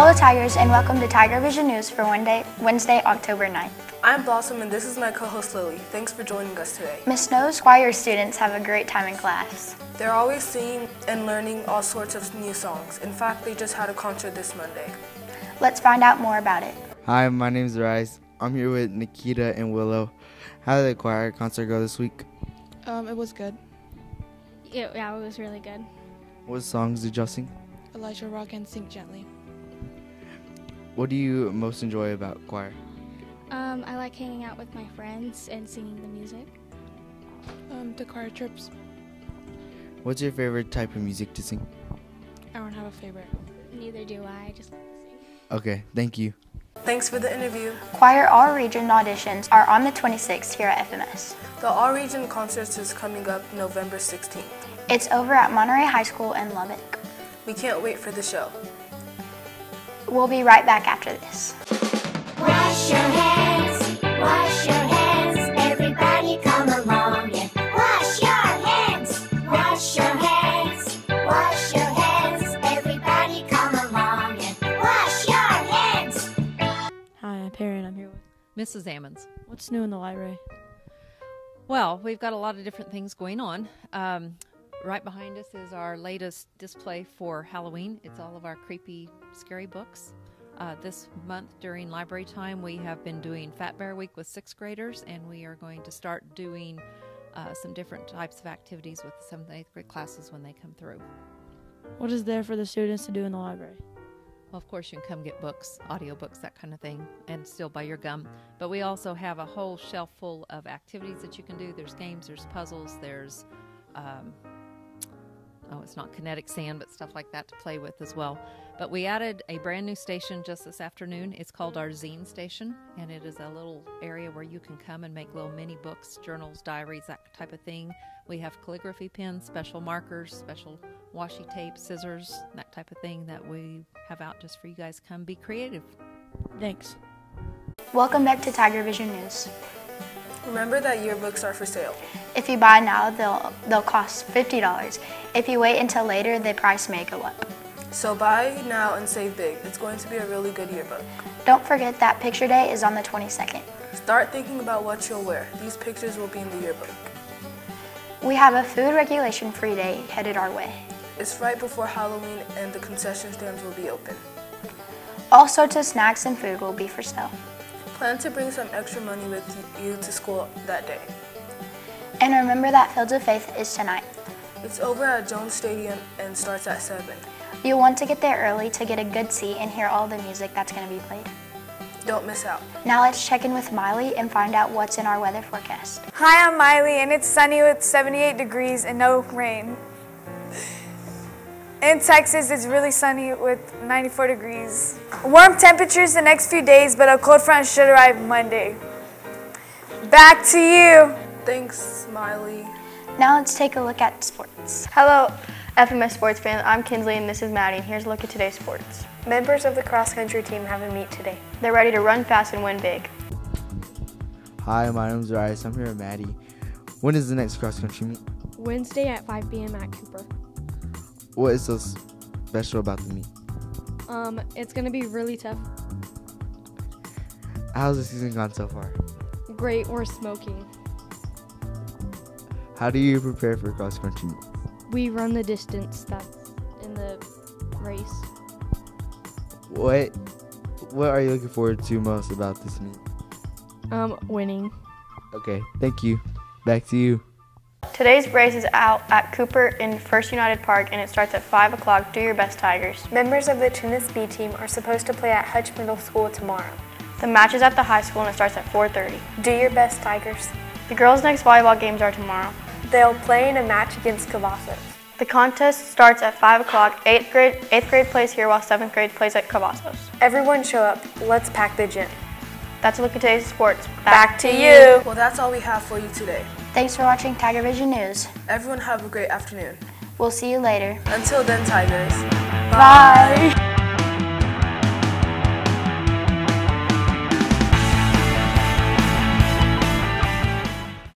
Hello Tigers and welcome to Tiger Vision News for Wednesday, Wednesday, October 9th. I'm Blossom and this is my co-host Lily. Thanks for joining us today. Miss Snow's choir students have a great time in class. They're always singing and learning all sorts of new songs. In fact, they just had a concert this Monday. Let's find out more about it. Hi, my name is Rice. I'm here with Nikita and Willow. How did the choir concert go this week? Um, it was good. Yeah, yeah, it was really good. What songs did y'all sing? Elijah Rock and Sing Gently. What do you most enjoy about choir? Um, I like hanging out with my friends and singing the music. Um, the choir trips. What's your favorite type of music to sing? I don't have a favorite. Neither do I. I just like to sing. Okay, thank you. Thanks for the interview. Choir All Region auditions are on the 26th here at FMS. The All Region concert is coming up November 16th. It's over at Monterey High School in Lubbock. We can't wait for the show. We'll be right back after this. Wash your hands, wash your hands, everybody come along and wash your hands, wash your hands, wash your hands, everybody come along and wash your hands. Hi, I'm Perry and I'm here with Mrs. Ammons. What's New in the Library? Well, we've got a lot of different things going on. Um, right behind us is our latest display for Halloween. It's all of our creepy, scary books. Uh, this month during library time, we have been doing Fat Bear Week with sixth graders, and we are going to start doing uh, some different types of activities with seventh and eighth grade classes when they come through. What is there for the students to do in the library? Well, of course, you can come get books, audiobooks, that kind of thing, and still buy your gum. But we also have a whole shelf full of activities that you can do. There's games, there's puzzles, there's, um, oh, it's not kinetic sand, but stuff like that to play with as well. But we added a brand new station just this afternoon. It's called our Zine Station, and it is a little area where you can come and make little mini books, journals, diaries, that type of thing. We have calligraphy pens, special markers, special washi tape, scissors, that type of thing that we have out just for you guys. Come be creative. Thanks. Welcome back to Tiger Vision News. Remember that yearbooks are for sale. If you buy now, they'll, they'll cost $50. If you wait until later, the price may go up. So buy now and save big. It's going to be a really good yearbook. Don't forget that picture day is on the 22nd. Start thinking about what you'll wear. These pictures will be in the yearbook. We have a food regulation free day headed our way. It's right before Halloween and the concession stands will be open. All sorts of snacks and food will be for sale. Plan to bring some extra money with you to school that day. And remember that Fields of Faith is tonight. It's over at Jones Stadium and starts at 7. You'll want to get there early to get a good seat and hear all the music that's going to be played. Don't miss out. Now let's check in with Miley and find out what's in our weather forecast. Hi, I'm Miley, and it's sunny with 78 degrees and no rain. In Texas, it's really sunny with 94 degrees. Warm temperatures the next few days, but a cold front should arrive Monday. Back to you. Thanks, Smiley. Now let's take a look at sports. Hello, FMS sports fans. I'm Kinsley and this is Maddie, and here's a look at today's sports. Members of the cross country team have a meet today. They're ready to run fast and win big. Hi, my name is Rice. I'm here with Maddie. When is the next cross country meet? Wednesday at 5 p.m. at Cooper. What is so special about the meet? Um, it's gonna be really tough. How's the season gone so far? Great, we're smoking. How do you prepare for cross country? We run the distance that's in the race. What what are you looking forward to most about this meet? Um, winning. Okay, thank you. Back to you. Today's race is out at Cooper in First United Park and it starts at 5 o'clock. Do your best, Tigers. Members of the tennis B team are supposed to play at Hutch Middle School tomorrow. The match is at the high school and it starts at 4.30. Do your best, Tigers. The girls' next volleyball games are tomorrow. They'll play in a match against Cavazos. The contest starts at 5 o'clock. 8th grade, 8th grade plays here while 7th grade plays at Cavazos. Everyone show up. Let's pack the gym. That's a look at today's sports. Back, Back to you. Well, that's all we have for you today. Thanks for watching Tiger Vision News. Everyone have a great afternoon. We'll see you later. Until then, Tigers. Bye. Bye.